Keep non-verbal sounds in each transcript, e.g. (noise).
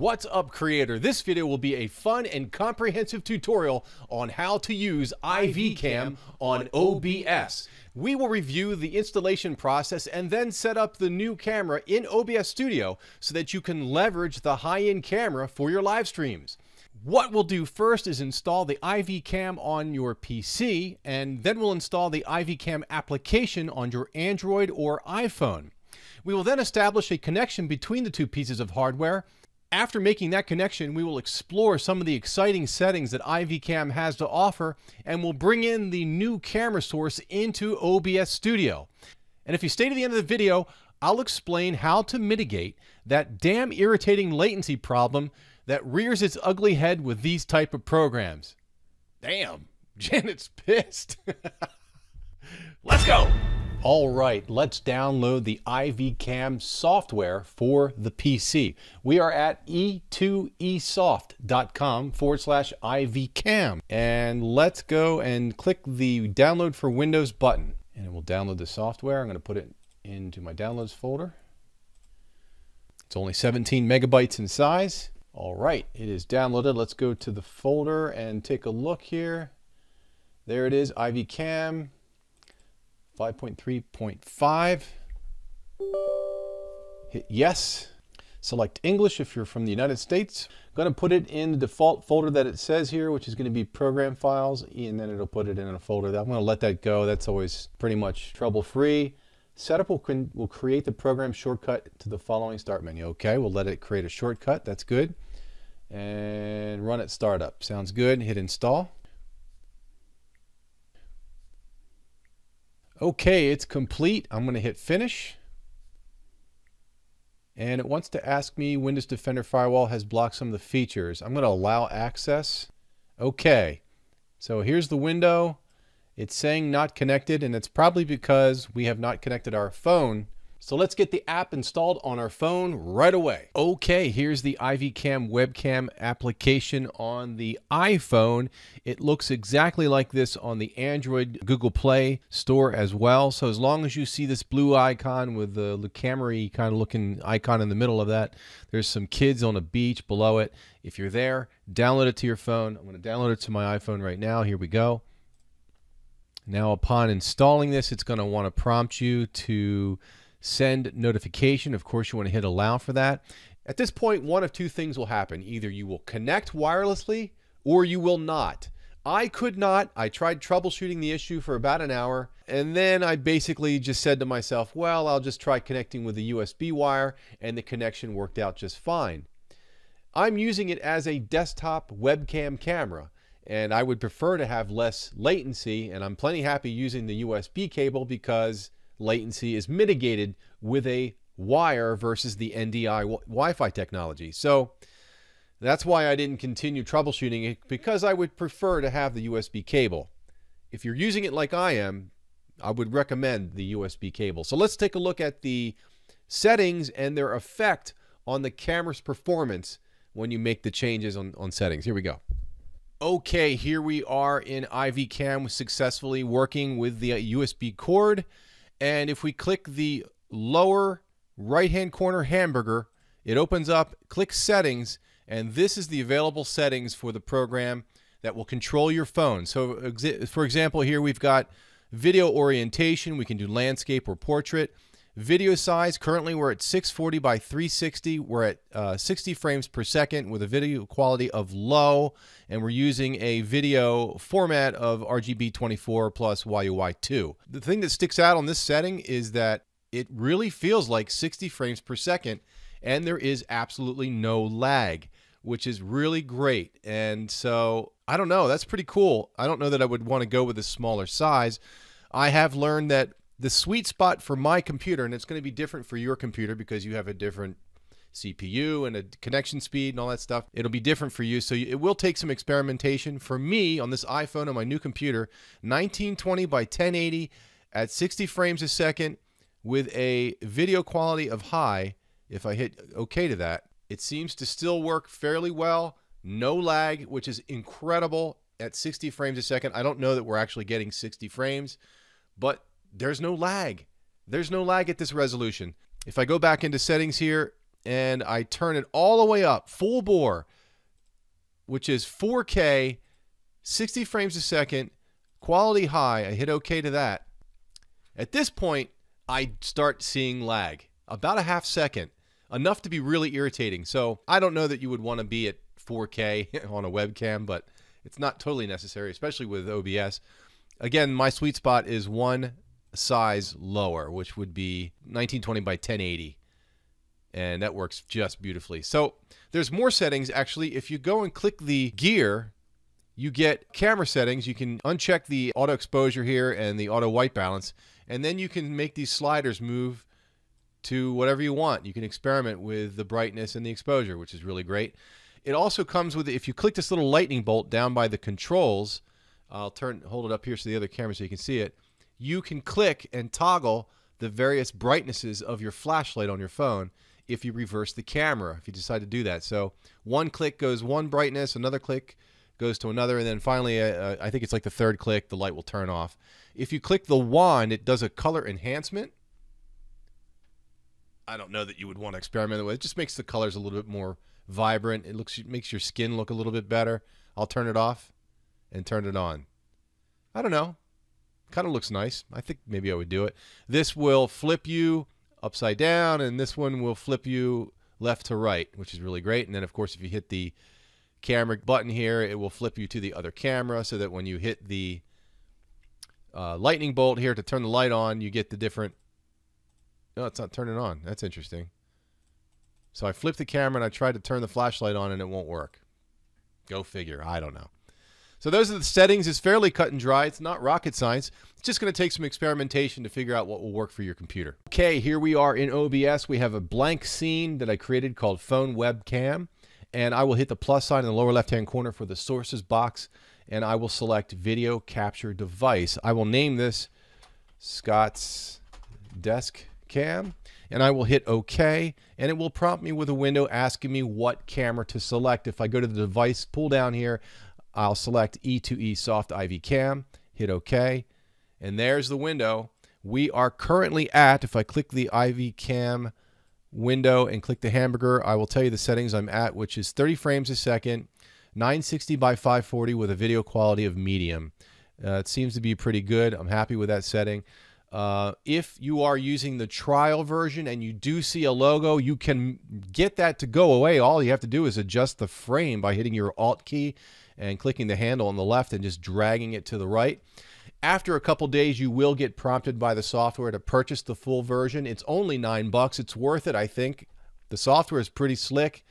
What's up creator? This video will be a fun and comprehensive tutorial on how to use IVCam on OBS. We will review the installation process and then set up the new camera in OBS Studio so that you can leverage the high-end camera for your live streams. What we'll do first is install the IVCam on your PC and then we'll install the IVCam application on your Android or iPhone. We will then establish a connection between the two pieces of hardware after making that connection, we will explore some of the exciting settings that IVCam has to offer, and we'll bring in the new camera source into OBS Studio. And if you stay to the end of the video, I'll explain how to mitigate that damn irritating latency problem that rears its ugly head with these type of programs. Damn, (laughs) Janet's pissed. (laughs) Let's go! All right, let's download the IVCam software for the PC. We are at e2esoft.com forward slash IVCam. And let's go and click the download for Windows button. And it will download the software. I'm going to put it into my downloads folder. It's only 17 megabytes in size. All right, it is downloaded. Let's go to the folder and take a look here. There it is, IVCam. 5.3.5. Hit yes. Select English if you're from the United States. I'm going to put it in the default folder that it says here, which is going to be program files, and then it'll put it in a folder. I'm going to let that go. That's always pretty much trouble-free. Setup will, will create the program shortcut to the following start menu. Okay, we'll let it create a shortcut. That's good. And run it startup. Sounds good. Hit install. Okay, it's complete. I'm going to hit finish. And it wants to ask me Windows Defender Firewall has blocked some of the features. I'm going to allow access. Okay, so here's the window. It's saying not connected, and it's probably because we have not connected our phone so let's get the app installed on our phone right away. Okay, here's the IVCam webcam application on the iPhone. It looks exactly like this on the Android Google Play store as well. So as long as you see this blue icon with the, camera kind of looking icon in the middle of that, there's some kids on a beach below it. If you're there, download it to your phone. I'm going to download it to my iPhone right now. Here we go. Now upon installing this, it's going to want to prompt you to send notification. Of course, you want to hit allow for that. At this point, one of two things will happen. Either you will connect wirelessly or you will not. I could not. I tried troubleshooting the issue for about an hour, and then I basically just said to myself, well, I'll just try connecting with the USB wire, and the connection worked out just fine. I'm using it as a desktop webcam camera, and I would prefer to have less latency, and I'm plenty happy using the USB cable because latency is mitigated with a wire versus the NDI Wi-Fi technology. So that's why I didn't continue troubleshooting it because I would prefer to have the USB cable. If you're using it like I am, I would recommend the USB cable. So let's take a look at the settings and their effect on the camera's performance when you make the changes on, on settings. Here we go. Okay, here we are in IV Cam successfully working with the USB cord. And if we click the lower right hand corner hamburger, it opens up, click settings, and this is the available settings for the program that will control your phone. So, for example, here we've got video orientation. We can do landscape or portrait. Video size, currently we're at 640 by 360. We're at uh, 60 frames per second with a video quality of low, and we're using a video format of RGB24 plus YUY2. The thing that sticks out on this setting is that it really feels like 60 frames per second, and there is absolutely no lag, which is really great. And so, I don't know, that's pretty cool. I don't know that I would want to go with a smaller size. I have learned that the sweet spot for my computer, and it's going to be different for your computer because you have a different CPU and a connection speed and all that stuff. It'll be different for you. So it will take some experimentation. For me, on this iPhone on my new computer, 1920 by 1080 at 60 frames a second with a video quality of high, if I hit OK to that, it seems to still work fairly well. No lag, which is incredible at 60 frames a second. I don't know that we're actually getting 60 frames, but there's no lag. There's no lag at this resolution. If I go back into settings here, and I turn it all the way up, full bore, which is 4K, 60 frames a second, quality high. I hit OK to that. At this point, I start seeing lag, about a half second, enough to be really irritating. So I don't know that you would want to be at 4K (laughs) on a webcam, but it's not totally necessary, especially with OBS. Again, my sweet spot is one size lower, which would be 1920 by 1080. And that works just beautifully. So there's more settings actually. If you go and click the gear, you get camera settings. You can uncheck the auto exposure here and the auto white balance, and then you can make these sliders move to whatever you want. You can experiment with the brightness and the exposure, which is really great. It also comes with if you click this little lightning bolt down by the controls, I'll turn hold it up here so the other camera so you can see it. You can click and toggle the various brightnesses of your flashlight on your phone if you reverse the camera, if you decide to do that. So one click goes one brightness, another click goes to another, and then finally, uh, uh I think it's like the third click, the light will turn off. If you click the wand, it does a color enhancement. I don't know that you would want to experiment with it. It just makes the colors a little bit more vibrant. It looks makes your skin look a little bit better. I'll turn it off and turn it on. I don't know. Kind of looks nice. I think maybe I would do it. This will flip you upside down, and this one will flip you left to right, which is really great. And then, of course, if you hit the camera button here, it will flip you to the other camera so that when you hit the uh, lightning bolt here to turn the light on, you get the different. No, it's not turning on. That's interesting. So I flipped the camera and I tried to turn the flashlight on and it won't work. Go figure. I don't know. So those are the settings. It's fairly cut and dry. It's not rocket science. It's just going to take some experimentation to figure out what will work for your computer. Okay, here we are in OBS. We have a blank scene that I created called Phone Webcam. And I will hit the plus sign in the lower left-hand corner for the sources box. And I will select Video Capture Device. I will name this Scott's Desk Cam and I will hit OK, and it will prompt me with a window asking me what camera to select. If I go to the device pull down here, I'll select E2E Soft IV Cam, hit OK, and there's the window. We are currently at, if I click the IV Cam window and click the hamburger, I will tell you the settings I'm at, which is 30 frames a second, 960 by 540 with a video quality of medium. Uh, it seems to be pretty good. I'm happy with that setting. Uh, if you are using the trial version and you do see a logo, you can get that to go away. All you have to do is adjust the frame by hitting your Alt key and clicking the handle on the left and just dragging it to the right. After a couple days, you will get prompted by the software to purchase the full version. It's only nine bucks. It's worth it, I think. The software is pretty slick.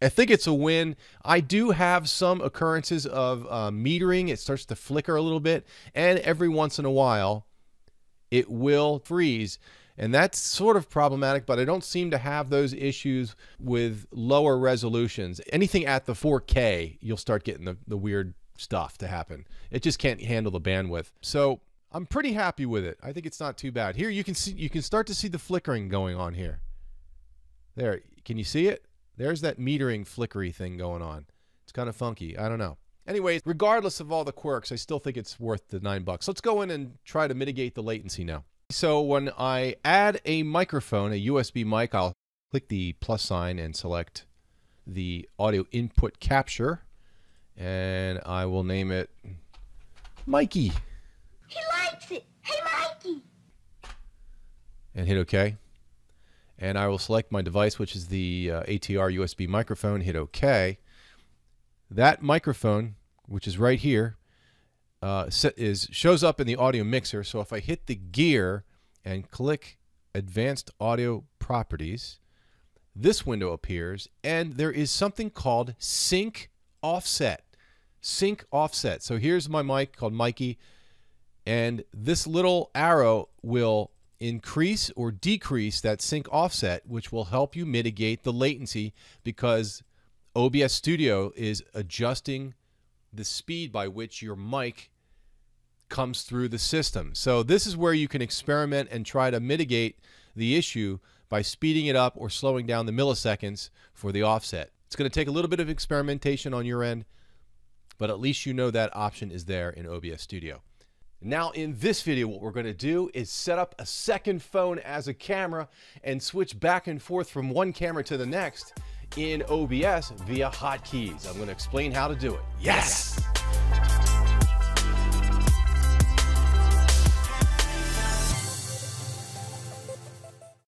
I think it's a win. I do have some occurrences of uh, metering. It starts to flicker a little bit, and every once in a while, it will freeze. And that's sort of problematic, but I don't seem to have those issues with lower resolutions. Anything at the 4K, you'll start getting the, the weird stuff to happen. It just can't handle the bandwidth. So I'm pretty happy with it. I think it's not too bad. Here you can see you can start to see the flickering going on here. There, can you see it? There's that metering flickery thing going on. It's kind of funky. I don't know. Anyways, regardless of all the quirks, I still think it's worth the nine bucks. Let's go in and try to mitigate the latency now. So when I add a microphone, a USB mic, I'll click the plus sign and select the audio input capture. And I will name it Mikey. He likes it. Hey, Mikey. And hit OK. And I will select my device, which is the uh, ATR USB microphone, hit OK. That microphone, which is right here, uh, is shows up in the audio mixer. So if I hit the gear and click Advanced Audio Properties, this window appears, and there is something called Sync Offset. Sync Offset. So here's my mic called Mikey, and this little arrow will increase or decrease that sync offset, which will help you mitigate the latency because OBS Studio is adjusting the speed by which your mic comes through the system. So this is where you can experiment and try to mitigate the issue by speeding it up or slowing down the milliseconds for the offset. It's going to take a little bit of experimentation on your end, but at least you know that option is there in OBS Studio. Now in this video, what we're gonna do is set up a second phone as a camera and switch back and forth from one camera to the next in OBS via hotkeys. I'm gonna explain how to do it. Yes!